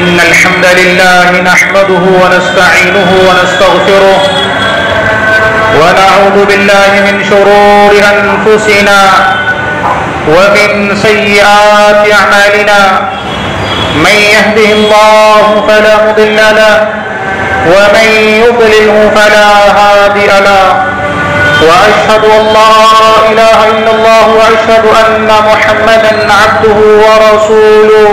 إن الحمد لله نحمده ونستعينه ونستغفره ونعوذ بالله من شرور أنفسنا ومن سيئات أعمالنا. من يهده الله فلا مضل له ومن يضلله فلا هادي له. وأشهد أن لا إله إلا الله وأشهد أن محمدا عبده ورسوله.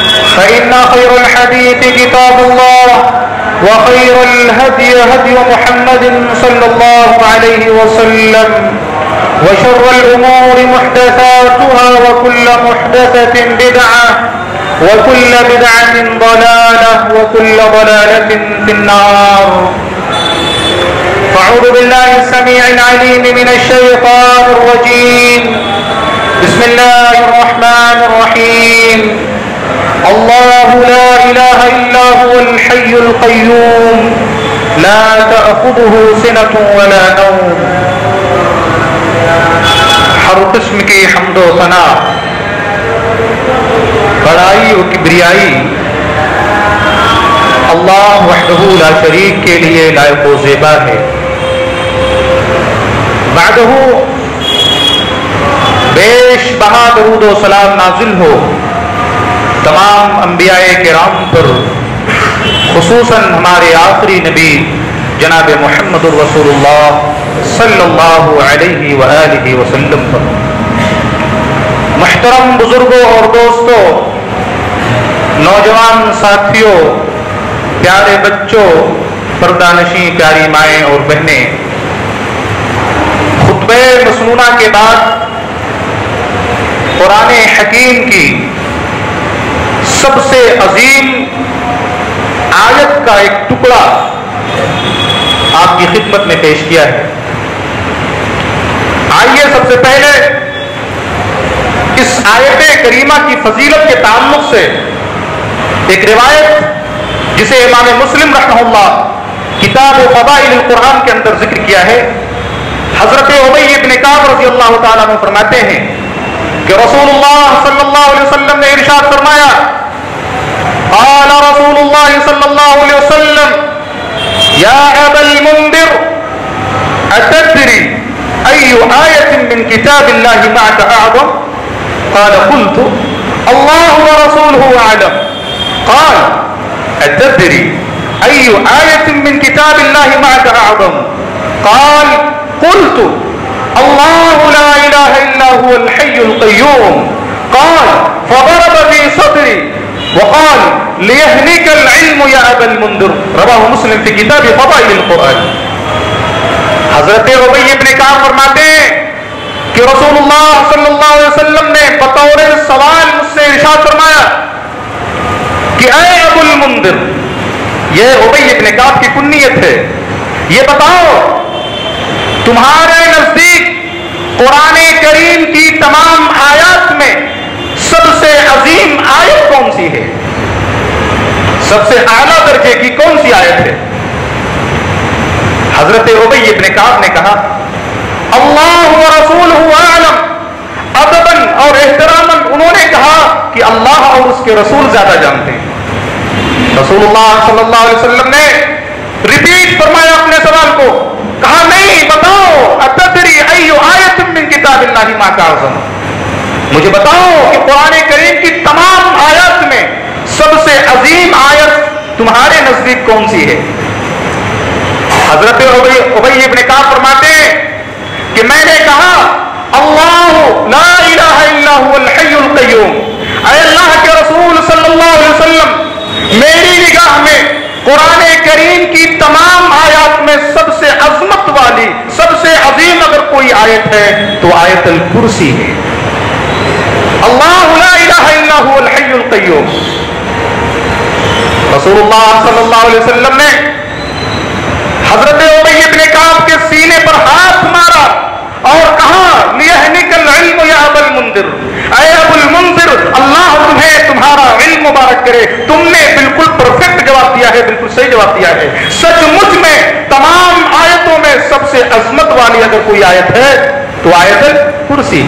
فإن خير الحديث كتاب الله وخير الهدي هدي محمد صلى الله عليه وسلم وشر الأمور محدثاتها وكل محدثة بدعة وكل بدعة ضلالة وكل ضلالة في النار. فأعوذ بالله السميع العليم من الشيطان الرجيم. بسم الله الرحمن الرحيم. الله لا إله إلا هو الحي القيوم لا تأخذه سنة ولا نوم ہر قسم کی حمد و ثنا، بڑائی و کبریائی، اللہ وحدہ لا شریک کے لیے لائق و زیبا ہے۔ بعدہ، بیش بہا درود و سلام نازل ہو۔ تمام انبیاء کرام پر، خصوصاً ہمارے آخری نبی جناب محمد الرسول اللہ صلی اللہ علیہ وآلہ وسلم پر۔ محترم بزرگوں اور دوستوں، نوجوان ساتھیوں، پیارے بچوں پردانشی پیاری مائیں اور بہنیں، خطبہ مسنونہ کے بعد قرآن حکیم کی سب سے عظیم آیت کا ایک ٹکڑا آپ کی خدمت میں پیش کیا ہے۔ آئیے سب سے پہلے اس آیت کریمہ کی فضیلت کے تعلق سے ایک روایت جسے امام مسلم رحمہ اللہ کتاب و فضائل القرآن کے اندر ذکر کیا ہے۔ حضرت عبی ابن کعب رضی اللہ تعالیٰ فرماتے ہیں کہ رسول اللہ صلی اللہ علیہ وسلم نے ارشاد فرمایا صلى الله عليه وسلم يا أبا المنذر أتدري أي آية من كتاب الله معك أعظم قال قلت الله ورسوله أعلم قال أتدري أي آية من كتاب الله معك أعظم قال قلت الله لا إله إلا هو الحي القيوم قال فضرب في صدري وقال، ليهنيك العلم يا ابا المنذر. رواه مسلم في كتاب فضائل القرآن. حضرت عبی ابن کعب فرماتے ہیں کہ رسول اللہ صلی اللہ علیہ وسلم نے بطور سوال مجھ سے ارشاد فرمایا کہ اے ابو المنذر، یہ عبی ابن کعب کی کنیت ہے. یہ بتاؤ، تمہارے نزدیک قرآن کریم کی تمام آیات میں سب سے عظیم آیت کون سی ہے؟ سب سے اعلیٰ درجے کی کون سی آیت ہے؟ حضرت عبی ابن کعب نے کہا، اللہ و رسول عالم ادبن اور احترامن انہوں نے کہا کہ اللہ اور اس کے رسول زیادہ جانتے ہیں۔ رسول اللہ صلی اللہ علیہ وسلم نے ریپیٹ فرمایا اپنے سوال کو، کہا، نہیں، بتاؤ، اتدری ایو آیت من کتاب اللہ ما کا مجھے بتاؤ کہ قرآن کریم کی تمام آیات میں سب سے عظیم آیت تمہارے نزدیک کون سی ہے؟ حضرت ابئی ابن کا فرماتے ہیں کہ میں نے کہا، اللہ لا الہ الا هو الحی القیوم۔ اے اللہ کے رسول صلی اللہ علیہ وسلم، میری نگاہ میں قرآن کریم کی تمام آیات میں سب سے عظمت والی، سب سے عظیم اگر کوئی آیت ہے تو آیت الکرسی ہے۔ اللہ لا الہ الا هو الحی القیوم رسول اللہ صلی اللہ علیہ وسلم نے حضرت عبی ابن کعب کے سینے پر ہاتھ مارا اور کہا لیہنک العلم یا ابو المنذر اے ابو المنذر اللہ تمہیں تمہارا علم مبارک کرے تم نے بالکل پرفیکٹ جواب دیا ہے بالکل صحیح جواب دیا ہے سچ مچ میں تمام آیتوں میں سب سے عظمت والی اگر کوئی آیت ہے تو آیت کرسی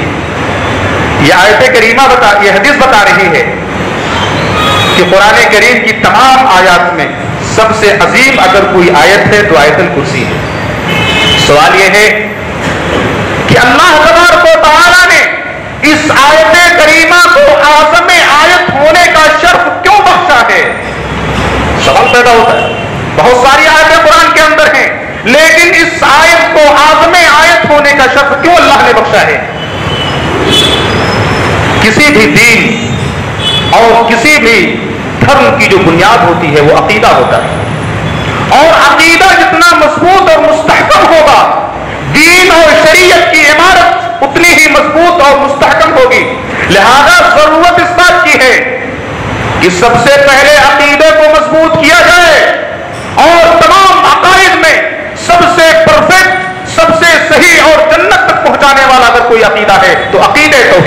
یہ آیت کریمہ بتا یہ حدیث بتا رہی ہے کہ قرآن کریم کی تمام آیات میں سب سے عظیم اگر کوئی آیت ہے تو آیت الکرسی ہے۔ سوال یہ ہے کہ اللہ تبارک و تعالی نے اس آیت کریمہ کو آزم آیت ہونے کا شرف کیوں بخشا ہے؟ سوال پیدا ہوتا ہے۔ بہت ساری آیتیں قرآن کے اندر ہیں، لیکن اس آیت کو آزم آیت ہونے کا شرف کیوں اللہ نے بخشا ہے؟ کسی بھی دین اور کسی بھی دھرم کی جو بنیاد ہوتی ہے وہ عقیدہ ہوتا ہے۔ اور عقیدہ جتنا مضبوط اور مستحکم ہوگا، دین اور شریعت کی عمارت اتنی ہی مضبوط اور مستحکم ہوگی۔ لہذا ضرورت اس بات کی ہے کہ سب سے پہلے عقیدے کو مضبوط کیا جائے اور تمام عقائد میں سب سے پرفیکٹ سب سے صحیح اور جنت تک پہنچانے والا اگر کوئی عقیدہ ہے تو عقیدے توحید ہے اور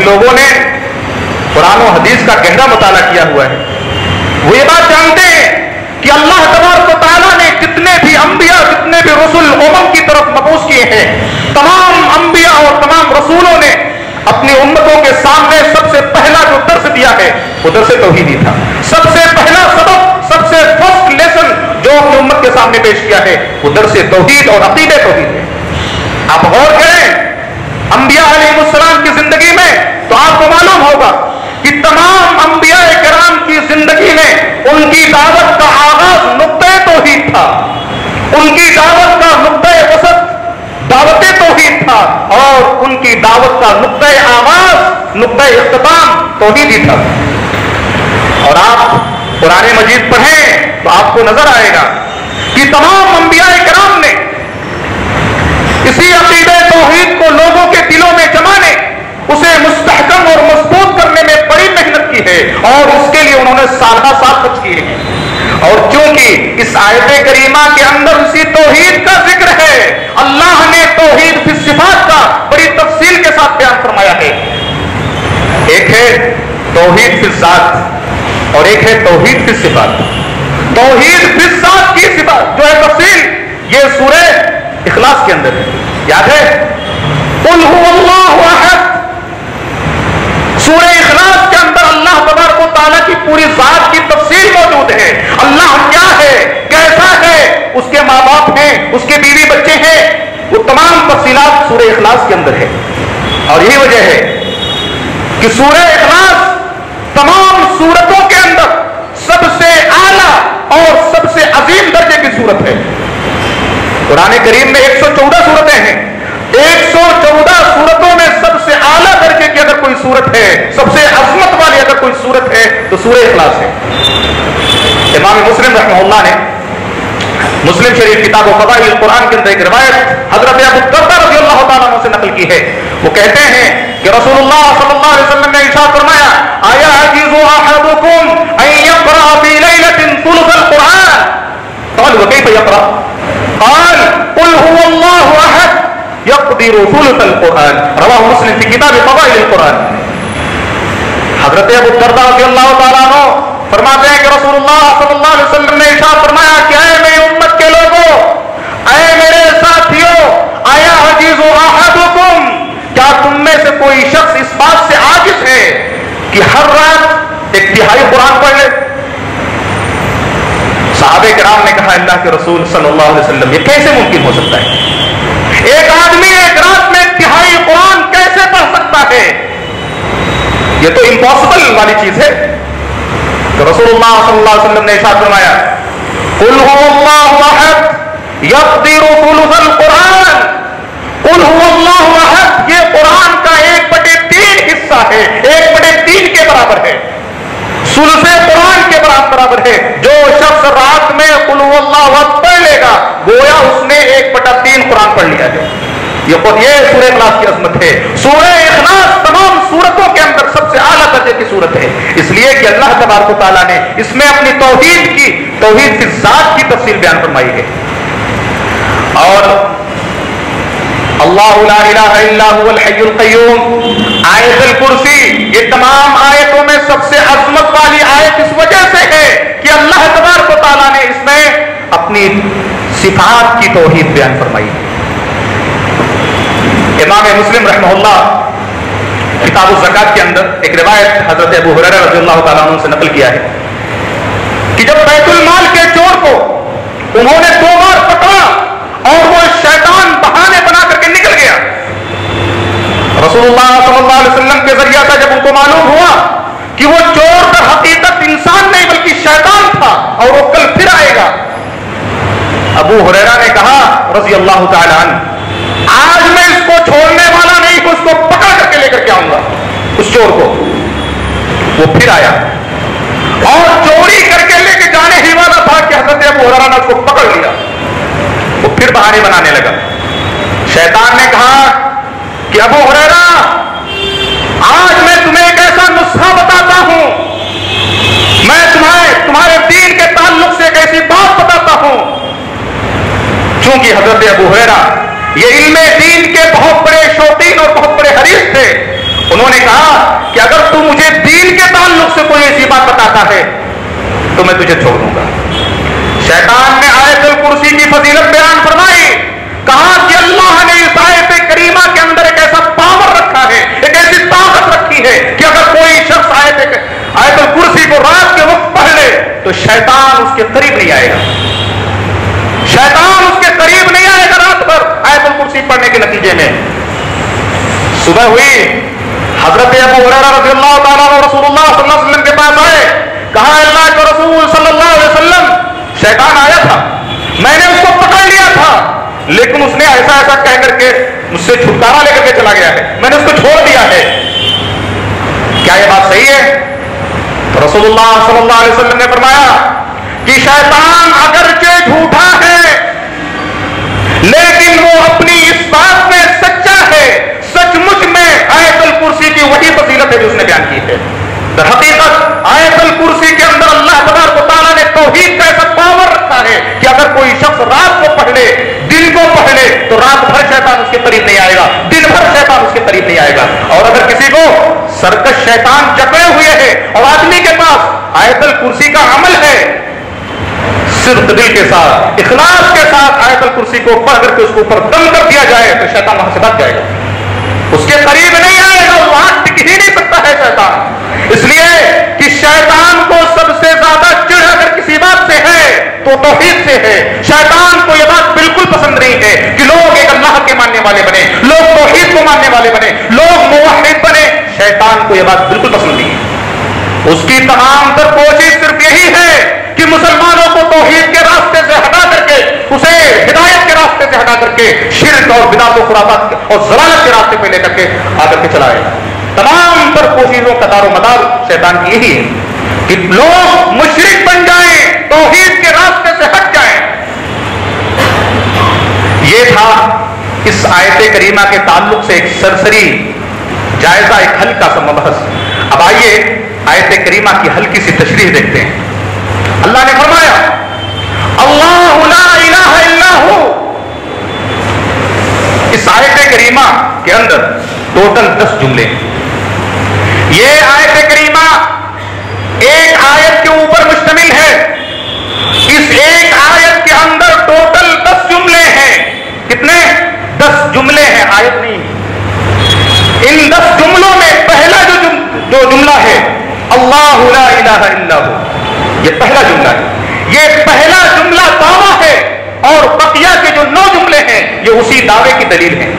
جن لوگوں نے قرآن و حدیث کا گہرا مطالعہ کیا ہوا ہے۔ وہ یہ بات جانتے ہیں کہ اللہ تبارک و تعالیٰ نے جتنے بھی انبیاء جتنے بھی رسول امم کی طرف مبوس کیے ہیں۔ تمام انبیاء اور تمام رسولوں نے اپنی امتوں کے سامنے سب سے پہلا جو درس دیا ہے، وہ درس توحیدی تھا۔ سب سے پہلا سبق، سب سے فرسٹ لیسن جو اپنی امت کے سامنے پیش کیا ہے، وہ درس توحید اور عقید توحید ہے۔ آپ غور کریں، انبیاء علیہ السلام کی زندگی میں تو آپ کو معلوم ہوگا کہ تمام انبیاء کرام کی زندگی میں ان کی دعوت کا آغاز نقطۂ توحید تھا۔ ان کی دعوت کا نقطۂ وسط دعوت توحید تھا اور ان کی دعوت کا نقطۂ آغاز نقطۂ اختتام توحید ہی تھا۔ اور آپ قرآن مجید پڑھیں تو آپ کو نظر آئے گا کہ تمام انبیاء کرام نے اسی عقیدہ توحید کو لوگوں کے دلوں میں جمانے اسے مستحکم اور مضبوط کرنے میں بڑی محنت کی ہے اور اس کے لیے انہوں نے سالہ سال خرچ کیے ہیں۔ اور چونکہ اس آیت کریمہ کے اندر اسی توحید کا ذکر ہے، اللہ نے توحید فی صفات کا بڑی تفصیل کے ساتھ بیان فرمایا ہے۔ ایک ہے توحید فی ذات اور ایک ہے توحید فی صفات۔ توحید فی ذات کی صفات جو ہے تفصیل، یہ سورہ اخلاص کے اندر ہے۔ یاد ہے؟ قل هو اللہ احد سورہ اخلاص کے اندر اللہ تبارک و تعالیٰ کی پوری ذات کی تفصیل موجود ہے۔ اللہ کیا ہے؟ کیسا ہے؟ اس کے ماں باپ ہیں، اس کے بیوی بچے ہیں۔ وہ تمام تفصیلات سورہ اخلاص کے اندر ہے اور یہی وجہ ہے کہ سورہ اخلاص تمام صورتوں کے اندر سب سے اعلیٰ اور سب سے عظیم درجے کی صورت ہے۔ قرآن کریم میں ایک سو چودہ صورتیں ہیں۔ ایک سو چودہ صورتوں میں سب سے کوئی صورت ہے، سب سے عظمت والی اگر کوئی صورت ہے تو سورہ اخلاص ہے۔ امام مسلم رحمہ اللہ نے مسلم شریف کتاب و فضائل قرآن کے اندر ایک روایت حضرت ابو الدردہ رضی اللہ تعالیٰ عنہ سے نقل کی ہے۔ وہ کہتے ہیں کہ رسول اللہ صلی اللہ علیہ وسلم نے ارشاد فرمایا، آیا عجیز احدکم ان یقرأ فی لیلۃ ثلث القرآن؟ قال وکیف یقرأ؟ قال احد ثلث القرآن. رواه مسلم في كتاب فضائل القرآن. حضرت ابو الدردہ رضی اللہ تعالیٰ عنہ فرماتے ہیں کہ رسول اللہ صلی اللہ علیہ وسلم نے ارشاد فرمایا کہ اے میری امت کے لوگوں اے میرے ساتھیوں آیا حجیز احدکم؟ کیا تم میں سے کوئی شخص اس بات سے عاجز ہے کہ ہر رات ایک تہائی قرآن پڑھ لے؟ صحابہ کرام نے کہا اللہ کے رسول صلی اللہ علیہ وسلم، یہ کیسے ممکن ہو سکتا ہے ایک آدمی ایک رات میں تہائی قرآن کیسے پڑھ ہے۔ یہ تو امپاسبل والی چیز ہے۔ تو رسول اللہ صلی اللہ علیہ وسلم نے ارشاد فرمایا، قل هو الله احد يقدر ثلث القرآن۔ قل هو الله احد یہ قرآن کا ایک بٹے تین حصہ ہے۔ ایک بٹے تین کے برابر ہے۔ سلس قرآن کے برابر ہے۔ جو شخص رات میں قل هو اللہ احد پڑھ لے گا، گویا اس نے ایک بٹا تین قرآن پڑھ لیا ہے۔ یہ سورہ اخلاص کی عظمت ہے۔ سورہ اخلاص تمام صورتوں کے اندر سب سے اعلیٰ درجے کی صورت ہے۔ اس لیے کہ اللہ تبارک و تعالیٰ نے اس میں اپنی توحید کی توحید کی ذات کی تفصیل بیان فرمائی ہے۔ اور اللہ لا الہ الا هو الحی القیوم۔ آیت الکرسی، یہ تمام آیتوں میں سب سے عظمت والی آیت اس وجہ سے ہے کہ اللہ تبارک و تعالیٰ نے اس میں اپنی صفات کی توحید بیان فرمائی۔ ہے امام مسلم رحمہ اللہ کتاب الزکات کے اندر ایک روایت حضرت ابو حریر رضی اللہ تعالیٰ عنہ سے نقل کیا ہے کہ جب بیت المال کے چور کو انہوں نے دو بار پکڑا اور وہ شیطان بہانے بنا کر کے نکل گیا رسول اللہ صلی اللہ علیہ وسلم کے ذریعہ تھا جب ان کو معلوم ہوا کہ وہ چور کا حقیقت انسان نہیں بلکہ شیطان تھا اور وہ کل پھر آئے گا۔ ابو حریرہ نے کہا، رضی اللہ تعالیٰ عنہ آج میں اس کو چھوڑنے والا نہیں اس کو پکڑ کر کے لے کر کے آؤں گا۔ اس چور کو۔ وہ پھر آیا۔ اور چوری کر کے لے کے جانے ہی والا تھا کہ حضرت ابو حرارہ نے اس کو پکڑ لیا۔ وہ پھر بہانے بنانے لگا۔ شیطان نے کہا کہ ابو حرارہ آج میں تمہیں ایک ایسا نسخہ بتاتا ہوں۔ میں تمہارے تمہارے دین کے تعلق سے ایک ایسی بات بتاتا ہوں۔ چونکہ حضرت ابو حرارہ یہ علم دین کے بہت بڑے شوقین اور بہت بڑے حریف تھے۔ انہوں نے کہا کہ اگر تو مجھے دین کے تعلق سے کوئی ایسی بات بتاتا ہے، تو میں تجھے چھوڑ دوں گا۔ شیطان نے آیت الکرسی کی فضیلت بیان فرمائی۔ کہا کہ اللہ نے اس آیت کریمہ کے اندر ایک ایسا پاور رکھا ہے، ایک ایسی طاقت رکھی ہے کہ اگر کوئی شخص آیت آیت الکرسی کو رات کے وقت پڑھ لے، تو شیطان اس کے قریب نہیں آئے گا۔ شیطان اس کے قریب نہیں آئے گا رات بھر۔ آیت الکرسی پڑھنے کے نتیجے میں۔ صبح ہوئی، حضرت ابو حریرہ رضی اللہ تعالیٰ رسول اللہ صلی اللہ علیہ وسلم کے پاس آئے۔ کہا، اللہ کے رسول صلی اللہ علیہ وسلم، شیطان آیا تھا۔ میں نے اس کو پکڑ لیا تھا، لیکن اس نے ایسا ایسا کہہ کر کے مجھ سے چھٹکارا لے کر کے چلا گیا ہے۔ میں نے اس کو چھوڑ دیا ہے۔ کیا یہ بات صحیح ہے؟ رسول اللہ صلی اللہ علیہ وسلم نے فرمایا کہ شیطان اگرچہ جھوٹا ہے، لیکن وہ اپنی اس بات میں سچا ہے سچ مچ میں آیت الکرسی کی وہی فضیلت ہے جو اس نے بیان کی ہے در حقیقت آیت الکرسی کے اندر اللہ تبارک و تعالیٰ نے توحید کا ایسا پاور رکھا ہے کہ اگر کوئی شخص رات کو پڑھ لے دن کو پڑھ لے تو رات بھر شیطان اس کے قریب نہیں آئے گا۔ دن بھر شیطان اس کے قریب نہیں آئے گا۔ اور اگر کسی کو سرکش شیطان جکڑے ہوئے ہیں اور آدمی کے پاس آیت الکرسی کا عمل ہے، صرف دل کے ساتھ، اخلاص کے ساتھ آیت الکرسی کو پڑھ کر کے اس کو اوپر دم کر دیا جائے، تو شیطان وہاں سے بچ جائے گا۔ اس کے قریب نہیں آئے گا وہاں ٹک ہی نہیں سکتا ہے شیطان۔ اس لیے کہ شیطان کو سب سے زیادہ چڑھ اگر کسی بات سے ہے، تو توحید سے ہے۔ شیطان کو یہ بات بالکل پسند نہیں ہے کہ لوگ ایک اللہ کے ماننے والے بنے، لوگ توحید کو ماننے والے بنے، لوگ موحد بنے۔ شیطان کو یہ بات بالکل پسند نہیں ہے۔ اس کی تمام تر کوشش صرف یہی ہے کہ مسلمانوں کو توحید کے راستے سے ہٹا کر کے اسے ہدایت کے راستے سے ہٹا کر کے شرک اور بدعت خرافات اور ضلالت کے راستے پہ لے کر کے آ کر کے چلائے تمام تر کوششوں کا دار و مدار شیطان کی یہی ہے کہ لوگ مشرک بن جائیں، توحید کے راستے سے ہٹ جائیں۔ یہ تھا اس آیت کریمہ کے تعلق سے ایک سرسری، جائزہ ایک ہلکا سا مبحث۔ اب آئیے آیت کریمہ کی ہلکی سی تشریح دیکھتے ہیں۔ اللہ نے فرمایا، اللہ لا الہ الا ہو۔ اس آیت کریمہ کے اندر ٹوٹل دس جملے یہ آیت کریمہ ایک آیت کے اوپر مشتمل ہے۔ اس ایک آیت کے اندر ٹوٹل دس جملے ہیں۔ کتنے؟ دس جملے ہیں، آیت نہیں۔ ان دس جملوں میں پہلا جو جو جملہ ہے، اللہ لا الہ الا ہو، یہ پہلا جملہ ہے۔ یہ پہلا جملہ دعویٰ ہے۔ اور بقیہ کے جو نو جملے ہیں، یہ اسی دعوے کی دلیل ہیں۔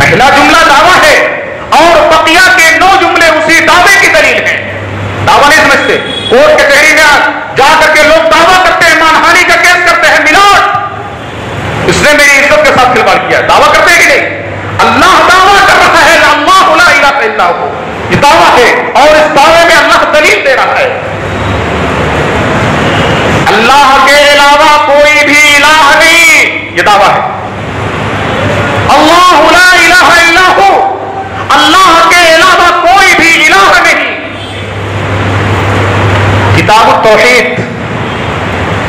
پہلا جملہ دعویٰ ہے اور بقیہ کے نو جملے اسی دعوے کی دلیل ہیں۔ دعویٰ نہیں سمجھتے۔ کورٹ کچہری میں جا کر کے لوگ دعویٰ کرتے ہیں، مانہانی کا کیس کرتے ہیں ملاٹ اس نے میری عزت کے ساتھ کھلواڑ کیا۔ دعویٰ کرتے ہیں کہ نہیں؟ اللہ دعویٰ کر رہا ہے اللہ یہ دعویٰ ہے اور اس دعوے میں اللہ دلیل دے رہا ہے۔ لا الہ الا ہو۔ اللہ کے علاوہ کوئی بھی الہ نہیں۔ کتاب التوحید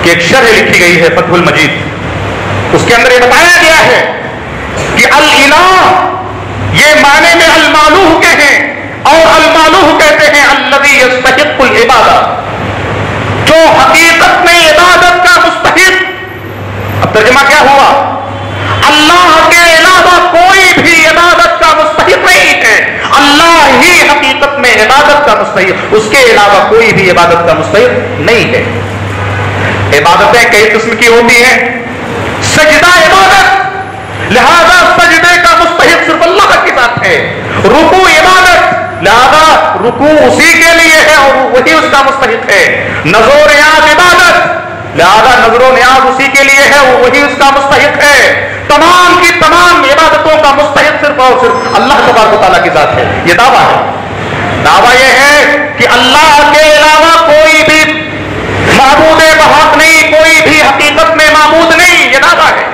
کی ایک شرح لکھی گئی ہے فتح المجید۔ اس کے اندر یہ بتایا گیا ہے کہ الہ یہ معنی میں المالوح کے ہیں اور المالوح کہتے ہیں الذي يستحق العبادہ۔ جو حقیقت میں عبادت کا مستحق اب ترجمہ کیا ہوا؟ اللہ کے علاوہ کوئی بھی عبادت کا مستحق نہیں ہے۔ اللہ ہی حقیقت میں عبادت کا مستحق، اس کے علاوہ کوئی بھی عبادت کا مستحق نہیں ہے۔ عبادتیں کئی قسم کی ہوتی ہیں۔ سجدہ عبادت، لہذا سجدے کا مستحق صرف اللہ کے ساتھ ہے۔ رکو عبادت، لہذا رکو اسی کے لیے ہے اور وہی اس کا مستحق ہے۔ نظر و نیاز عبادت لہذا نظر و نیاز اسی کے لیے ہے، وہ وہی اس کا مستحق ہے۔ تمام کی تمام عبادتوں کا مستحق صرف اور صرف اللہ تبارک و تعالیٰ کی ذات ہے۔ یہ دعویٰ ہے۔ دعویٰ یہ ہے کہ اللہ کے علاوہ کوئی بھی معبود بحق نہیں، کوئی بھی حقیقت میں معبود نہیں، یہ دعویٰ ہے۔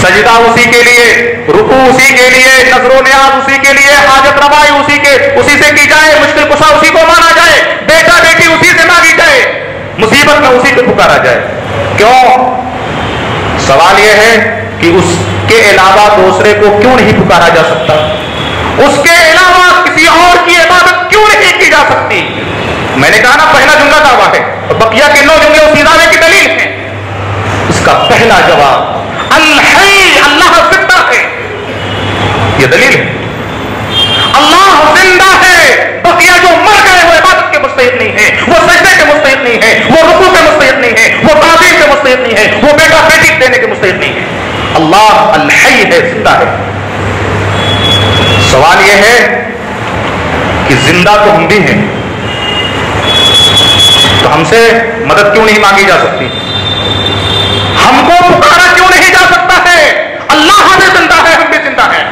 سجدہ اسی کے لیے رکو اسی کے لیے، نظر و نیاز اسی کے لیے، حاجت روائی اسی کے، اسی سے کی جائے، مشکل کشا اسی کو مانا جائے، بیٹا بیٹی اسی سے مانگی جائے، مصیبت میں اسی کو پکارا جائے۔ کیوں؟ سوال یہ ہے کہ اس کے علاوہ دوسرے کو کیوں نہیں پکارا جا سکتا؟ اس کے علاوہ کسی اور کی عبادت کیوں نہیں کی جا سکتی؟ میں نے کہا نا، پہلا جملہ دعویٰ ہے بقیہ کے نو جملے اسی دعوے کی دلیل ہیں۔ اس کا پہلا جواب اللہ زندہ ہے یہ دلیل ہے اللہ زندہ ہے بقیہ جو مر گئے وہ عبادت کے مستحق نہیں ہے وہ سجدے کے مستحق نہیں ہے وہ رکو کے مستحق نہیں ہے وہ تعظیم کے مستحق نہیں ہے وہ بیٹا بیٹی دینے کے مستحق نہیں ہے اللہ الحی ہے زندہ ہے۔ سوال یہ ہے کہ زندہ تو ہم بھی ہیں، تو ہم سے مدد کیوں نہیں مانگی جا سکتی؟ ہم کو پکارا کیوں نہیں جا سکتا ہے؟ اللہ بھی زندہ ہے، ہم بھی زندہ ہیں۔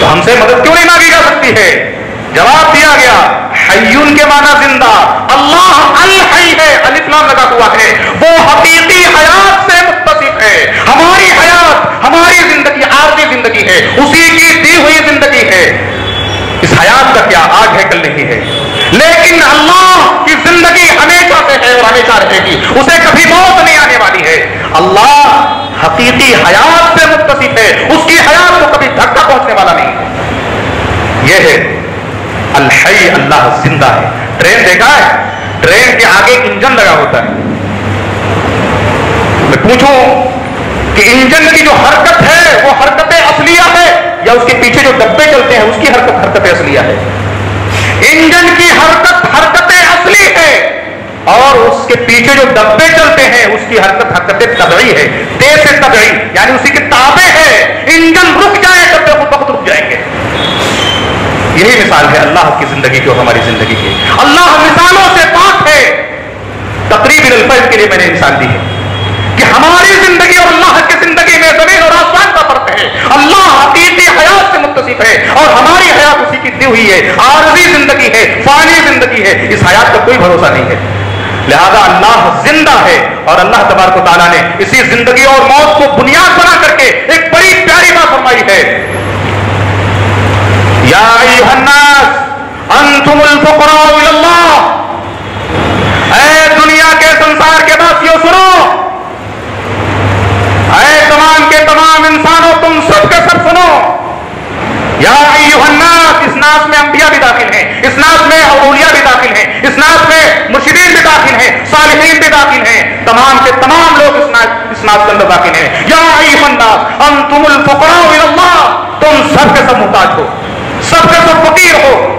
تو ہم سے مدد کیوں نہیں مانگی جا سکتی ہے؟ جواب دیا گیا، حیون کے معنی زندہ۔ اللہ الحی ہے الاسلام لگا ہوا ہے۔ وہ حقیقی حیات سے متصف ہے۔ ہماری حیات ہماری زندگی عارضی زندگی ہے، اسی کی دی ہوئی زندگی ہے۔ اس حیات کا کیا آج ہے، کل نہیں ہے۔ لیکن اللہ کی زندگی ہمیشہ سے ہے اور ہمیشہ رہے گی۔ اسے کبھی موت نہیں آنے والی ہے۔ اللہ حقیقی حیات سے متصف ہے۔ اس کی حیات کو کبھی دھکا پہنچنے والا نہیں ہے۔ یہ ہے، الحی، اللہ زندہ ہے۔ ٹرین دیکھا ہے؟ ٹرین کے آگے انجن لگا ہوتا ہے۔ میں پوچھوں کہ انجن کی جو حرکت ہے وہ حرکت اصلیہ ہے یا اس کے پیچھے جو ڈبے چلتے ہیں اس کی حرکت حرکت اصلیہ ہے؟ انجن کی حرکت حرکت اصلی ہے اور اس کے پیچھے جو ڈبے چلتے ہیں اس کی حرکت حرکت طبعی ہے تیز سے طبعی یعنی اسی کے تابع ہے۔ انجن رک جائے ڈبے خود بخود رک جائیں گے۔ یہی مثال ہے اللہ کی زندگی کی اور ہماری زندگی کی اللہ مثالوں سے پاک ہے۔ تقریب الفیض کے لیے میں نے مثال دی ہے۔ کہ ہماری زندگی اور اللہ کی زندگی میں زمین اور آسمان کا فرق ہے۔ اللہ حقیقی حیات سے متصف ہے اور ہماری حیات اسی کی دی ہوئی ہے۔ عارضی زندگی ہے، فانی زندگی ہے۔ اس حیات کا کوئی بھروسہ نہیں ہے۔ لہذا اللہ زندہ ہے اور اللہ تبارک و تعالیٰ نے اسی زندگی اور موت کو بنیاد بنا کر کے ایک بڑی پیاری بات فرمائی ہے۔ یا ایھا الناس، انتم الفقراء الی اللہ۔ اے دنیا کے سنسار کے باسیوں سنو اے تمام کے تمام انسانوں تم سنو۔ یا الناس، اس ناس میں انبیاء بھی داخل ہیں، اس ناس میں اولیاء بھی داخل ہیں، اس ناس میں مرشدین بھی داخل ہیں، صالحین بھی داخل ہیں۔ تمام کے تمام لوگ اس ناس اس ناس کے اندر داخل ہیں۔ یا الناس، انتم الفقراء الی اللہ۔ تم سب کے سب محتاج ہو۔ سب کے سب فقیر ہو۔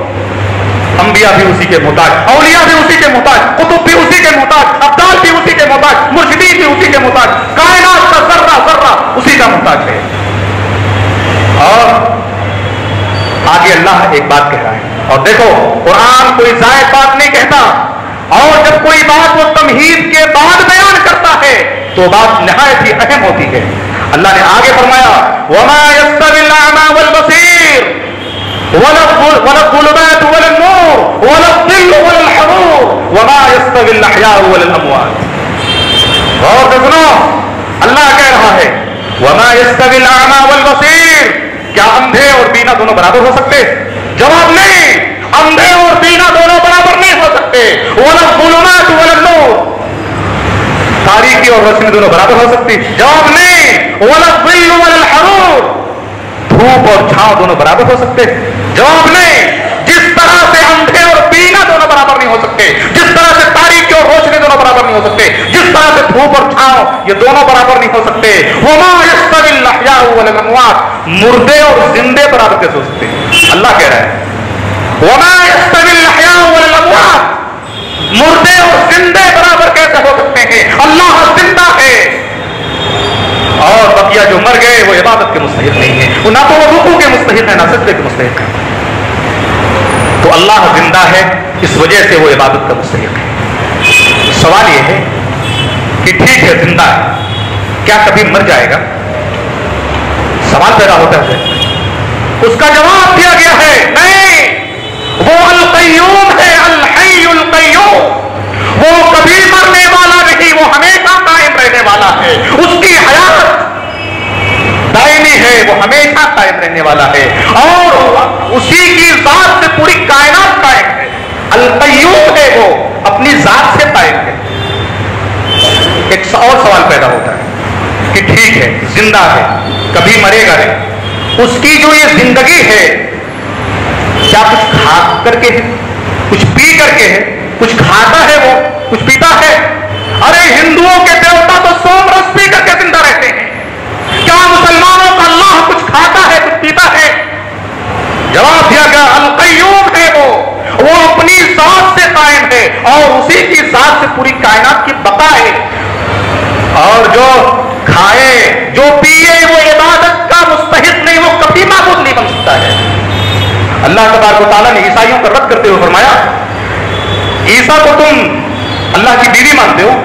انبیاء بھی اسی کے محتاج، اولیاء بھی اسی کے محتاج، قطب بھی اسی کے محتاج، ابدال بھی اسی کے محتاج، مرشدین بھی اسی کے محتاج، کائنات کا ذرہ ذرہ اسی کا محتاج ہے۔ اور آگے اللہ ایک بات کہہ رہا ہے۔ اور دیکھو، قرآن کوئی زائد بات نہیں کہتا، اور جب کوئی بات وہ تمہید کے بعد بیان کرتا ہے، تو بات نہایت ہی اہم ہوتی ہے۔ اللہ نے آگے فرمایا، وما يستوي الاعمى والبصير، ولا الظلمات ولا النور، ولا الظل ولا الحرور وما يستوي الاحياء ولا الاموات غور سنو، اللہ کہہ رہا ہے وما يستوي الاعمى والبصير۔ کیا اندھے اور بینا دونوں برابر ہو سکتے؟ جواب نہیں۔ اندھے اور بینا دونوں برابر نہیں ہو سکتے۔ ولا الظلمات ولا النور۔ تاریخی اور روشنی دونوں برابر ہو سکتی۔ جواب نہیں۔ ولا الظل ولا الحرور۔ دھوپ اور چھاؤں دونوں برابر ہو سکتے۔ جواب نہیں۔ جس طرح سے اندھے اور دونوں برابر نہیں ہو سکتے۔ جس طرح سے تاریخی اور روشنی دونوں برابر نہیں ہو سکتے۔ جس طرح سے دھوپ اور چھاؤں، یہ دونوں برابر نہیں ہو سکتے۔ مردے اور زندے برابر کیسے ہو سکتے؟ اللہ کہہ رہا ہے۔ مردے اور زندے برابر کیسے ہو سکتے ہیں؟ اللہ زندہ ہے۔ اور بقیہ جو مر گئے، وہ عبادت کے مستحق نہیں ہے وہ نہ تو وہ رکو کے مستحق ہے نہ سجدے کے مستحق ہے تو اللہ زندہ ہے، اس وجہ سے وہ عبادت کا مستحق ہے۔ سوال یہ ہے کہ ٹھیک ہے، زندہ ہے، کیا کبھی مر جائے گا؟ سوال پیدا ہوتا ہے۔ اس کا جواب دیا گیا ہے، نہیں، وہ القیوم ہے، الحی القیوم۔ وہ کبھی مرنے والا نہیں، وہ ہمیشہ قائم رہنے والا ہے۔ اس کی حیات دائمی ہے، وہ ہمیشہ قائم رہنے والا ہے۔ اور اسی کی ذات پوری کائنات قائم ہے۔ القیوم ہے وہ، اپنی ذات سے قائم ہے۔ ایک اور سوال پیدا ہوتا ہے کہ ٹھیک ہے، زندہ ہے، کبھی مرے گا نہیں۔ اس کی جو یہ زندگی ہے، کیا کچھ کھا کر کے ہے؟ کچھ پی کر کے ہے؟ کچھ کھاتا ہے وہ؟ کچھ پیتا ہے؟ ارے ہندوؤں کے دیوتا تو سوم رس پی کر کے زندہ رہتے ہیں۔ کیا مسلمانوں کا اللہ کچھ کھاتا ہے، کچھ پیتا ہے؟ جواب دیا گیا، القیوم ہے وہ۔ وہ اپنی ذات سے قائم ہے اور اسی کی ذات سے پوری کائنات کی بقا ہے۔ اور جو کھائے، جو پیے وہ عبادت کا مستحق نہیں، وہ کبھی معبود نہیں بن سکتا ہے۔ اللہ تبارک و تعالیٰ نے عیسائیوں کا رد کرتے ہوئے فرمایا، عیسیٰ کو تم اللہ کی بیوی مانتے ہو،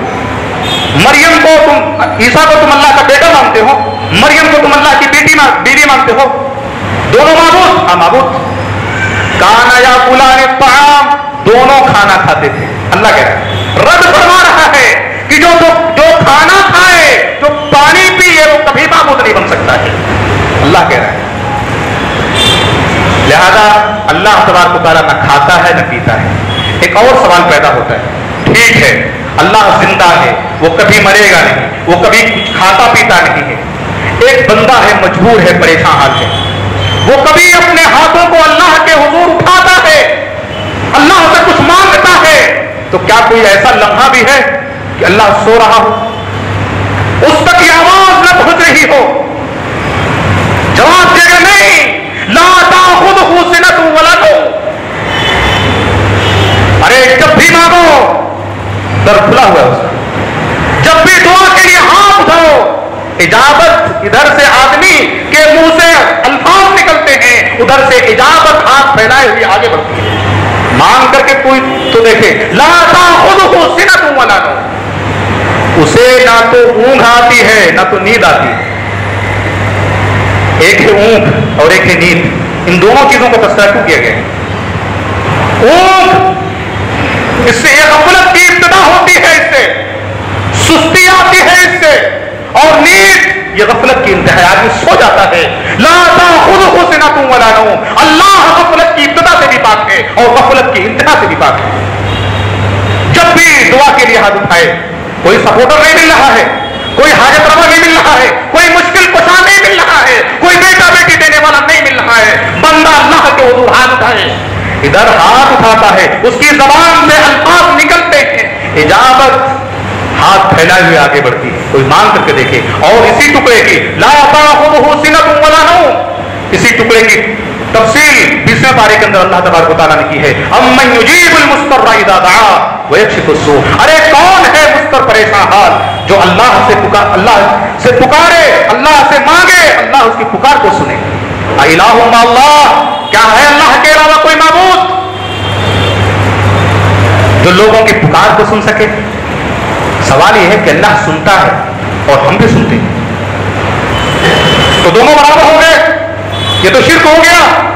مریم کو تم، عیسیٰ کو تم اللہ کا بیٹا مانتے ہو، مریم کو تم اللہ کی بیٹی بیوی مانتے ہو۔ دونوں معبود ہاں معبود۔ کانا یا پلان طعام دونوں کھانا کھاتے تھے۔ اللہ کہہ رہا ہے رد فرما رہا ہے کہ جو جو, جو کھانا کھائے جو پانی پیے وہ کبھی معبود نہیں بن سکتا ہے۔ اللہ کہہ رہا ہے۔ لہذا اللہ تبارک و تعالیٰ نہ کھاتا ہے نہ پیتا ہے۔ ایک اور سوال پیدا ہوتا ہے۔ ٹھیک ہے اللہ زندہ ہے وہ کبھی مرے گا نہیں وہ کبھی کھاتا پیتا نہیں ہے۔ ایک بندہ ہے مجبور ہے پریشان حال ہے وہ کبھی اپنے ہاتھوں کو اللہ کے حضور اٹھاتا ہے، اللہ سے کچھ مانگتا ہے۔ تو کیا کوئی ایسا لمحہ بھی ہے کہ اللہ سو رہا ہو؟ اس تک یہ آواز نہ پہنچ رہی ہو۔ جواب دے گا، نہیں۔ لا خود حسنت ولا ارے، جب بھی مانگو، در کھلا ہوا اس جب بھی دعا کے لیے ہاتھ اٹھاؤ اجابت ادھر سے آدمی کے منہ سے الفاظ نکلتے ہیں، ادھر سے اجابت ہاتھ پھیلائے ہوئے آگے بڑھتی ہے مانگ کر کے کوئی تو دیکھے، لا خود حسنت ولا اسے نہ تو اونگ آتی ہے، نہ تو نیند آتی ہے۔ ایک ہے اونگ اور ایک ہے نیند۔ ان دونوں چیزوں کو تذکرہ کیوں کیا گیا؟ اونگ، اس سے ایک غفلت کی ابتدا ہوتی ہے، اس سے سستی آتی ہے، اس سے اور نیند یہ غفلت کی انتہا آدمی سو جاتا ہے۔ لا خود خود سے نہ تم ولا نو اللہ غفلت کی ابتدا سے بھی پاک ہے اور غفلت کی انتہا سے بھی پاک ہے۔ جب بھی دعا کے لیے ہاتھ اٹھائے، کوئی سپورٹر نہیں مل رہا ہے، کوئی حاجت روا نہیں مل رہا ہے، کوئی مشکل کشا نہیں مل رہا ہے، کوئی بیٹا بیٹی دینے والا نہیں مل رہا ہے۔ بندہ اللہ کے حضور ہاتھ اٹھائے، ادھر ہاتھ اٹھاتا ہے، اس کی زبان سے الفاظ نکلتے ہیں۔ اجابت ہاتھ پھیلائے ہوئے آگے بڑھتی ہے۔ کوئی مانگ کر کے دیکھے۔ اور اسی ٹکڑے کی لا خود سنت ولا نو اسی ٹکڑے کی تفصیل بیسویں پارے کے اندر اللہ تبارک و تعالیٰ نے کی ہے۔ امن یجیب المستر اذا دعا۔ ویکشف السوء۔ ارے کون ہے مستر پریشان حال؟ جو اللہ سے پکار اللہ سے پکارے، اللہ سے مانگے، اللہ اس کی پکار کو سنے۔ الہ ما اللہ۔ کیا ہے اللہ کے علاوہ کوئی معبود؟ جو لوگوں کی پکار کو سن سکے۔ سوال یہ ہے کہ اللہ سنتا ہے اور ہم بھی سنتے ہیں۔ تو دونوں برابر ہو گئے۔ یہ تو شرک ہو گیا۔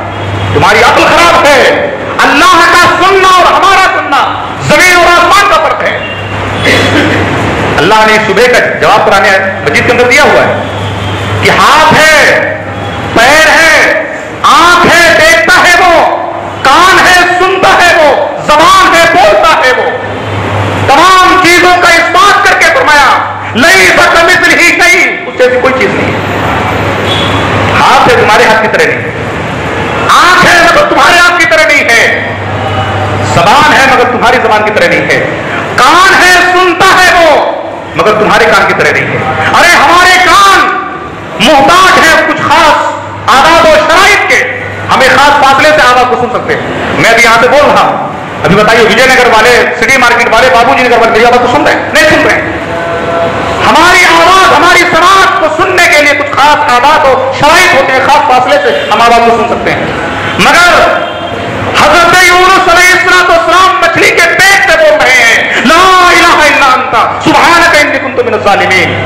تمہاری عقل خراب ہے۔ اللہ کا سننا اور ہمارا سننا زمین اور آسمان کا فرق ہے۔ اللہ نے صبح کا جواب قرآن مجید کے اندر دیا ہوا ہے کہ ہاتھ ہے، پیر ہے، آنکھ ہے، دیکھتا ہے وہ، کان ہے، سنتا ہے وہ، زبان ہے بولتا ہے وہ تمام چیزوں کا اس بات کر کے فرمایا نہیں مثل ہی نہیں اس جیسی کوئی چیز نہیں ہے ہاتھ ہے تمہارے ہاتھ کی طرح نہیں آنکھ ہے مگر تمہارے ہاتھ کی طرح نہیں ہے زبان ہے مگر تمہاری زبان کی طرح نہیں ہے کان ہے سنتا ہے وہ مگر تمہارے کان کی طرح نہیں ہے ارے ہمارے کان محتاج ہے کچھ خاص آداب و شرائط کے ہمیں خاص فاصلے سے آواز کو سن سکتے ہیں میں ابھی یہاں سے بول رہا ہوں ابھی بتائیے وجے نگر والے سٹی مارکیٹ والے بابو جی نگر والے میری آواز کو سن رہے ہیں نہیں سن رہے ہیں ہماری آواز، ہماری سماج کو سننے کے لیے کچھ خاص آداب و شرائط ہوتے ہیں، خاص فاصلے سے ہم آواز کو سن سکتے ہیں۔ مگر حضرت یونس علیہ السلام السلام مچھلی کے پیٹ سے بول رہے ہیں۔ لا الہ الا انت، سبحانک انی کنت من الظالمین۔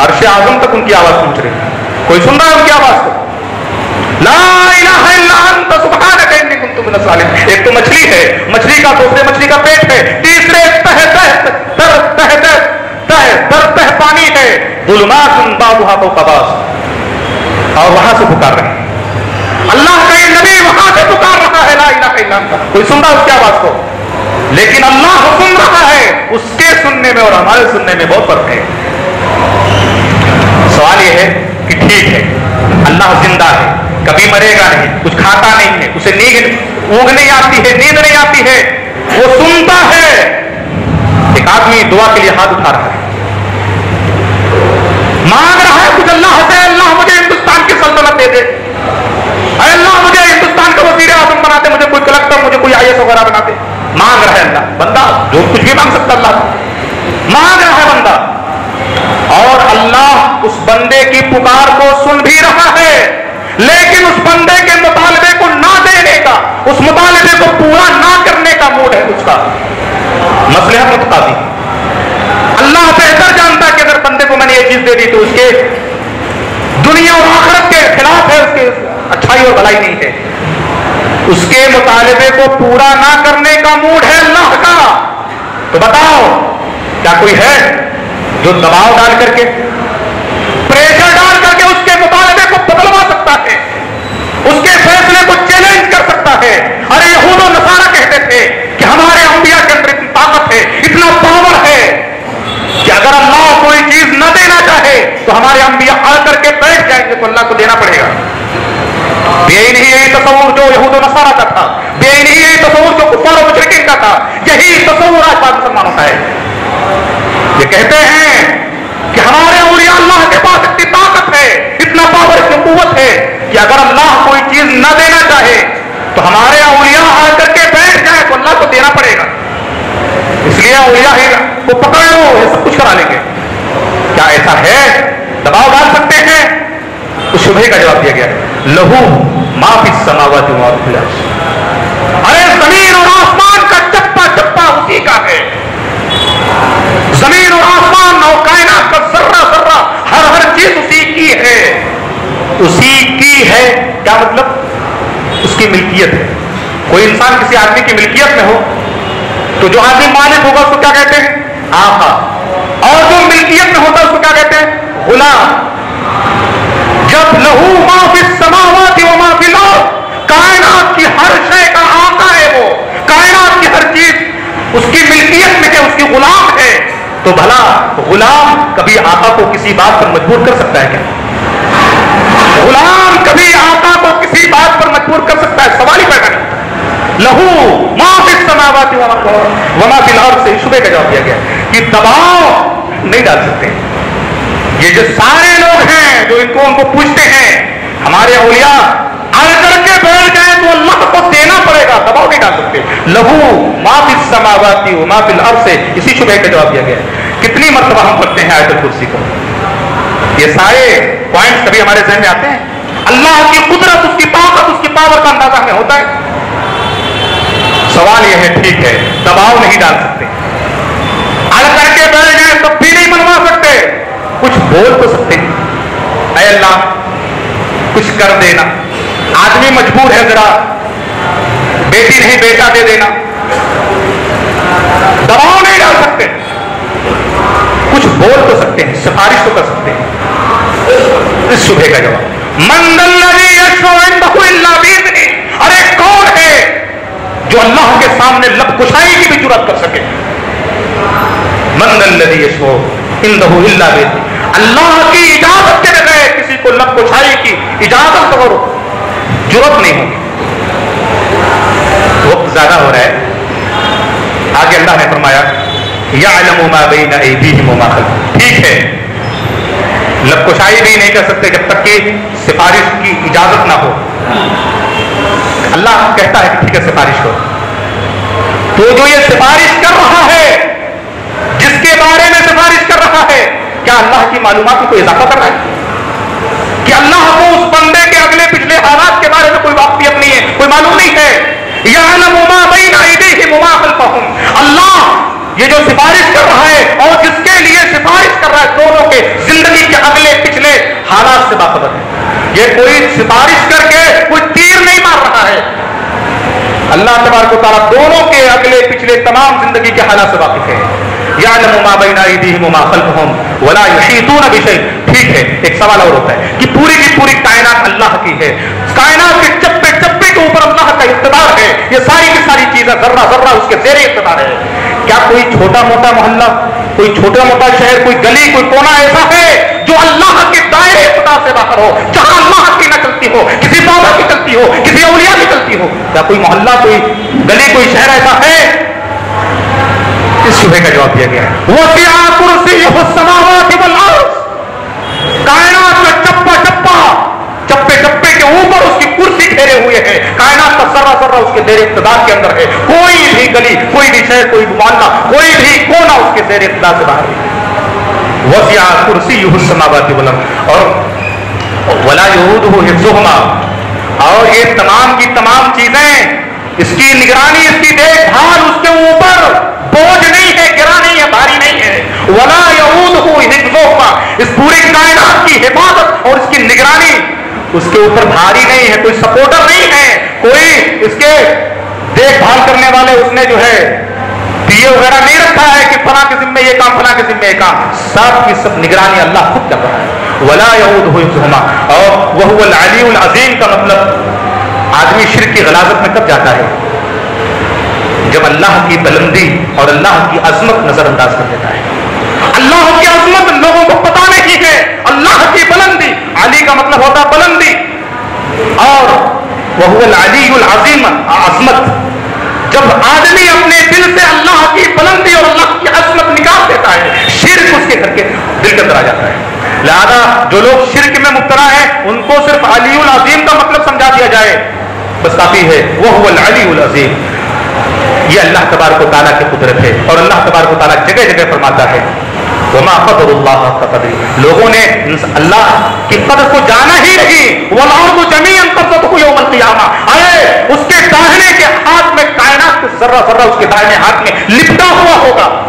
عرش اعظم تک ان کی آواز پہنچ رہی۔ ہے کوئی سن رہا ہے ان کی آواز کو؟ لا الہ الا انت، سبحانک انی کنت ایک تو مچھلی ہے، مچھلی کا دوسرے مچھلی کا پیٹ ہے، تیسرے تہ تہ تر تہ تہ تہ در تہ پانی ہے۔ ظلمات بعضها فوق بعض۔ اور وہاں سے پکار رہے ہیں۔ اللہ کا یہ نبی وہاں سے پکار رہا ہے، لا الہ الا انت کوئی سن رہا اس کی آواز کو؟ لیکن اللہ سن رہا ہے، اس کے سننے میں اور ہمارے سننے میں بہت فرق ہے۔ سوال یہ ہے کہ ٹھیک ہے، اللہ زندہ ہے۔ کبھی مرے گا نہیں، کچھ کھاتا نہیں ہے، اسے نیند اونگ نہیں آتی ہے نیند نہیں آتی ہے۔ وہ سنتا ہے۔ ایک آدمی دعا کے لیے ہاتھ اٹھا رہا ہے۔ مانگ رہا ہے کچھ اللہ سے، اللہ مجھے ہندوستان کی سلطنت دے دے۔ اے اللہ، مجھے ہندوستان کا وزیر اعظم بنا دے، مجھے کوئی کلکٹر مجھے کوئی آئی ایس وغیرہ بنا دے۔ مانگ رہا ہے اللہ۔ بندہ جو کچھ بھی مانگ سکتا اللہ مانگ رہا ہے بندہ۔ اور اللہ اس بندے کی پکار کو سن بھی رہا ہے، لیکن اس بندے کے مطالبے کو نہ دینے کا اس مطالبے کو پورا نہ کرنے کا موڈ ہے اس کا مسئلہ متقاضی اللہ بہتر جانتا کہ اگر بندے کو میں نے یہ چیز دے دی تو اس کے دنیا اور آخرت کے خلاف ہے اس کے اچھائی اور بھلائی نہیں ہے۔ اس کے مطالبے کو پورا نہ کرنے کا موڈ ہے اللہ کا۔ تو بتاؤ، کیا کوئی ہے جو دباؤ ڈال کر کے پریشر ڈال کر کے اس کے مطالبے کو بدلوا سکتا ہے؟ اس کے فیصلے کو چیلنج کر سکتا ہے؟ ارے یہود و نصارہ کہتے تھے کہ ہمارے انبیاء کے اندر اتنی طاقت ہے، اتنا پاور ہے کہ اگر اللہ کوئی چیز نہ دینا چاہے تو ہمارے انبیاء آ کر کے بیٹھ جائیں گے تو اللہ کو دینا پڑے گا۔ بے نہیں یہی تصور جو یہود و نصارہ کا تھا۔ بے نہیں یہی تصور جو کفار و مشرکین کا تھا۔ یہی تصور آج بعد مسلمانوں کا ہے۔ یہ کہتے ہیں کہ ہمارے اولیاء اللہ کے پاس اتنی طاقت ہے، اتنا پاور اتنی قوت ہے کہ اگر اللہ کوئی چیز نہ دینا چاہے تو ہمارے اولیاء آ کر کے بیٹھ جائے تو اللہ کو دینا پڑے گا۔ اس لیے اولیاء ہی کو پکڑ لو، یہ سب کچھ کرا لیں گے۔ کیا ایسا ہے؟ دباؤ ڈال سکتے ہیں۔ تو شبہ کا جواب دیا گیا لہو معافی سماوات ارے زمین اور آسمان کا چپا چپا اسی کا ہے۔ زمین اور آسمان اور کائنات کا ذرہ ذرہ ہر ہر چیز اسی کی ہے۔ اسی کی ہے۔ کیا مطلب؟ اس کی ملکیت ہے۔ کوئی انسان کسی آدمی کی ملکیت میں ہو، تو جو آدمی مالک ہوگا اس کو کیا کہتے ہیں؟ آقا اور جو ملکیت میں ہوتا ہے اس کو کیا کہتے ہیں؟ غلام۔ جب لہو ما فی السماوات و ما فی الارض، کائنات کی ہر شے کا آقا ہے وہ، کائنات کی ہر چیز اس کی ملکیت میں ہے، اس کی غلام ہے، تو بھلا غلام کبھی آقا کو کسی بات پر مجبور کر سکتا ہے کیا؟ غلام کبھی آقا کو کسی بات پر مجبور کر سکتا ہے؟ سوال ہی پیدا نہیں لہو ما فی السماوات و ما فی الارض سے شبے کا جواب دیا گیا کہ دباؤ نہیں ڈال سکتے۔ یہ جو سارے لوگ ہیں جو ان کو ان کو پوچھتے ہیں، ہمارے اولیاء اڑ کر کے بیٹھ جائیں تو اللہ کو دینا پڑے گا، دباؤ نہیں ڈال سکتے۔ لہو ما فی السماوات و ما فی الارض سے اسی شبہ کا جواب دیا گیا کتنی مرتبہ ہم پڑھتے ہیں آیت الکرسی کو۔ یہ سارے پوائنٹس کبھی ہمارے ذہن میں آتے ہیں۔ اللہ کی قدرت، اس کی طاقت، اس کی پاور کا اندازہ ہمیں ہوتا ہے۔ سوال یہ ہے، ٹھیک ہے، دباؤ نہیں ڈال سکتے۔ اڑ کر کے بیٹھ جائیں تو بھی نہیں منوا سکتے۔ کچھ بول تو سکتے ہیں۔ اے اللہ، کچھ کر دینا۔ آدمی مجبور ہے ذرا، بیٹی نہیں بیٹا دے دینا۔ دباؤ نہیں ڈال سکتے۔ کچھ بول تو سکتے ہیں، سفارش تو کر سکتے ہیں۔ اس صبح کا جواب۔ ارے کون ہے جو اللہ کے سامنے لب کشائی کی بھی ضرورت کر سکے؟ مندل اللہ یشو عنده اللہ کی اجازت کے بغیر کسی کو لب کشائی کی اجازت اور جرت نہیں ہوگی۔ وقت زیادہ ہو رہا ہے۔ آگے اللہ نے فرمایا، یعلم ما بین ایدیہم وما خلفہم۔ ٹھیک ہے۔ لب کشائی بھی نہیں کر سکتے جب تک کہ سفارش کی اجازت نہ ہو۔ اللہ کہتا ہے کہ ٹھیک ہے، سفارش ہو تو جو یہ سفارش کر رہا ہے بارے میں سفارش کر رہا ہے۔ کیا اللہ کی معلومات میں کوئی اضافہ کر رہا ہے؟ کہ اللہ کو اس بندے کے اگلے پچھلے حالات کے بارے میں کوئی واقفیت نہیں ہے، کوئی معلوم نہیں ہے۔ یعلم اللہ یہ جو سفارش کر رہا ہے اور جس کے لیے سفارش کر رہا ہے دونوں کے زندگی کے اگلے پچھلے حالات سے باخبر ہے۔ یہ کوئی سفارش کر کے کوئی تیر نہیں مار رہا ہے۔ اللہ تبارک و تعالیٰ دونوں کے اگلے پچھلے تمام زندگی کے حالات سے واقف ہے۔ یعلم ما بین ایدیہم وما خلفہم ولا یحیطون بشیء ٹھیک ہے، ایک سوال اور ہوتا ہے کہ پوری کی پوری کائنات اللہ کی ہے۔ کائنات کے چپے چپے کے اوپر اللہ کا اقتدار ہے۔ یہ ساری کی ساری چیزیں ذرہ ذرہ اس کے زیر اقتدار ہے۔ کیا کوئی چھوٹا موٹا محلہ، کوئی چھوٹا موٹا شہر، کوئی گلی، کوئی کونا ایسا ہے جو اللہ کے دائرے اقتدار سے باہر ہو، جہاں اللہ کی نہ چلتی ہو، کسی بابا کی چلتی ہو، کسی اولیاء کی چلتی ہو؟ کیا کوئی محلہ، کوئی گلی، کوئی شہر ایسا ہے اس شبہ کا جواب دیا گیا ہے۔ وہ کیا کرسی السماوات کائنات کا چپا چپا، چپے چپے کے اوپر اس کی کرسی گھیرے ہوئے ہیں۔ کائنات کا سرا سرا اس کے زیر اقتدار کے اندر ہے۔ کوئی بھی گلی، کوئی بھی شہر، کوئی بھی محلہ کوئی بھی کونا اس کے زیر اقتدار سے باہر نہیں وسیع کرسی السماوات والارض اور ولا یعودہ حفظہما اور یہ تمام کی تمام چیزیں، اس کی نگرانی، اس کی دیکھ بھال اس کے اوپر۔ بوجھ نہیں ہے گرا نہیں ہے، بھاری نہیں ہے۔ ولا یعودہ حفظہما اس پوری کائنات کی حفاظت اور اس کی نگرانی اس کے اوپر بھاری نہیں ہے، کوئی سپورٹر نہیں ہے۔ کوئی اس کے دیکھ بھال کرنے والے اس نے جو ہے دیے وغیرہ نہیں رکھا ہے کہ فلاں کے ذمے یہ کام، فلاں کے ذمے یہ کام۔ سب کی سب نگرانی اللہ خود کر رہا ہے۔ ولا یعود حفظہما اور وہ العلی العظیم کا مطلب آدمی شرک کی غلاظت میں کب جاتا ہے؟ جب اللہ کی بلندی اور اللہ کی عظمت نظر انداز کر دیتا ہے۔ اللہ کی عظمت لوگوں کو پتا نہیں ہے۔ اللہ کی بلندی، علی کا مطلب ہوتا ہے بلندی۔ اور وہ العلی العظیم، عظمت۔ جب آدمی اپنے دل سے اللہ کی بلندی اور اللہ کی عظمت نکال دیتا ہے، شرک اس کے گھر کے دل کے اندر آ جاتا ہے۔ لہذا جو لوگ شرک میں مبتلا ہیں، ان کو صرف علی العظیم کا مطلب سمجھا دیا جائے۔ بس کافی ہے۔ وہ العلی العظیم۔ یہ اللہ تبارک و تعالیٰ کی قدرت ہے اور اللہ تبارک و تعالیٰ جگہ جگہ فرماتا ہے۔ وما قدر اللہ کا قدر لوگوں نے اللہ کی قدر کو جانا ہی نہیں۔ والارض جميعا قبضته يوم القيامه ارے اس کے داہنے کے ہاتھ میں کائنات کو ذرہ ذرہ اس کے داہنے ہاتھ میں لپٹا ہوا ہوگا۔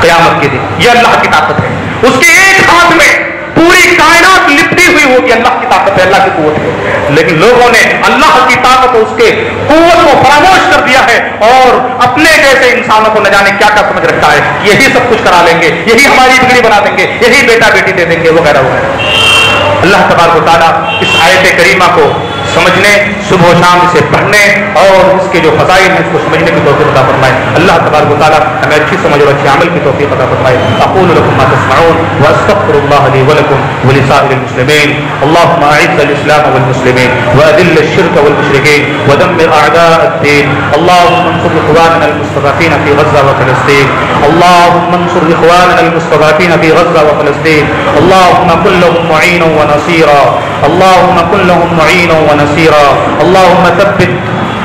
قیامت کے دن یہ اللہ کی طاقت ہے۔ اس کے ایک ہاتھ میں پوری کائنات لپٹی ہوئی ہوگی، اللہ کی طاقت ہے، اللہ کی قوت ہے۔ لیکن لوگوں نے اللہ کی طاقت اس کے قوت کو فراموش کر دیا ہے اور اپنے جیسے انسانوں کو نہ جانے کیا کیا سمجھ رکھا ہے۔ یہی سب کچھ کرا لیں گے، یہی ہماری بگڑی بنا دیں گے، یہی بیٹا بیٹی دے دیں گے، وغیرہ وغیرہ۔ اللہ تبارک و تعالیٰ اس آیت کریمہ کو سمجھنے، صبح و شام اسے پڑھنے اور اس کے جو فضائل ہیں اس کو سمجھنے کی توفیق عطا فرمائے۔ اللہ تبارک و تعالیٰ ہمیں اچھی سمجھ اور اچھے عمل کی توفیق عطا فرمائے۔ اقول لكم ما تسمعون واستغفر الله لي ولكم ولسائر المسلمين اللهم اعز الاسلام والمسلمين واذل الشرك والمشركين ودمر اعداء الدين اللهم انصر اخواننا المستضعفين في غزه وفلسطين اللهم انصر اخواننا المستضعفين في غزه وفلسطين اللهم كن لهم معينا ونصيرا اللهم كن لهم معينا ونصيرا اللهم ثبت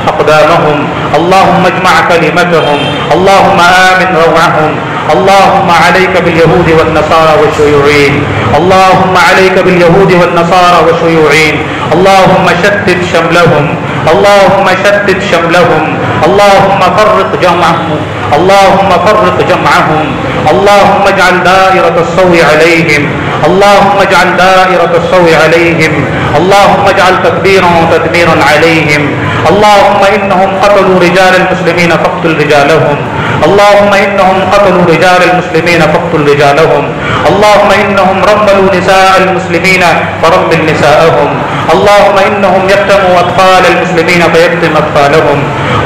أقدامهم. اللهم اجمع كلمتهم. اللهم آمن روعهم. اللهم عليك باليهود والنصارى والشيوعين اللهم عليك باليهود والنصارى والشيوعين اللهم شتت شملهم. اللهم شتت شملهم. اللهم فرق جمعهم. اللهم فرق جمعهم. اللهم اجعل دائرة السوء عليهم. اللهم اجعل دائرة السوء عليهم. اللهم اجعل تدبيرا وتدميرا عليهم. اللهم إنهم قتلوا رجال المسلمين فاقتل رجالهم. اللهم إنهم قتلوا رجال المسلمين فاقتل رجالهم. اللهم إنهم رملوا نساء المسلمين فرمل نساءهم. اللهم إنهم يتموا أطفال المسلمين فيتم أطفالهم.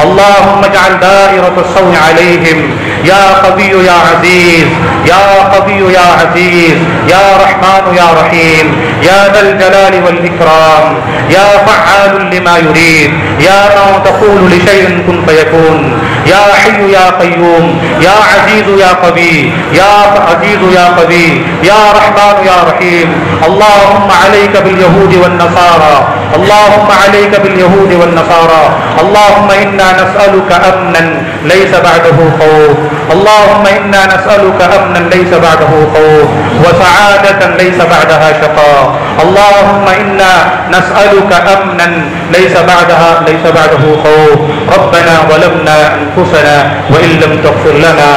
اللهم اجعل دائرة الصوم عليهم. يا قوي يا عزيز يا قوي يا عزيز يا رحمن يا رحيم يا ذا الجلال والإكرام يا فعال لما يريد يا من تقول لشيء كن فيكون يا حي يا قيوم يا عزيز يا قوي يا عزيز يا قوي يا رحمن يا رحيم. اللهم عليك باليهود والنصارى اللهم عليك باليهود والنصارى. اللهم إنا نسألك أمنا ليس بعده خوف. اللهم إنا نسألك أمنا ليس بعده خوف. وسعادة ليس بعدها شقاء. اللهم إنا نسألك أمنا ليس بعدها ليس بعده خوف. ربنا ظلمنا أنفسنا وإن لم تغفر لنا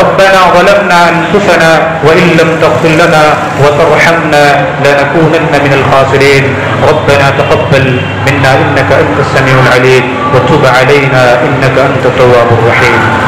ربنا ظلمنا أنفسنا وإن لم تغفر لنا وترحمنا لنكونن من الخاسرين. ربنا تقبل منا إنك أنت السميع العليم وتب علينا إنك أنت التواب الرحيم.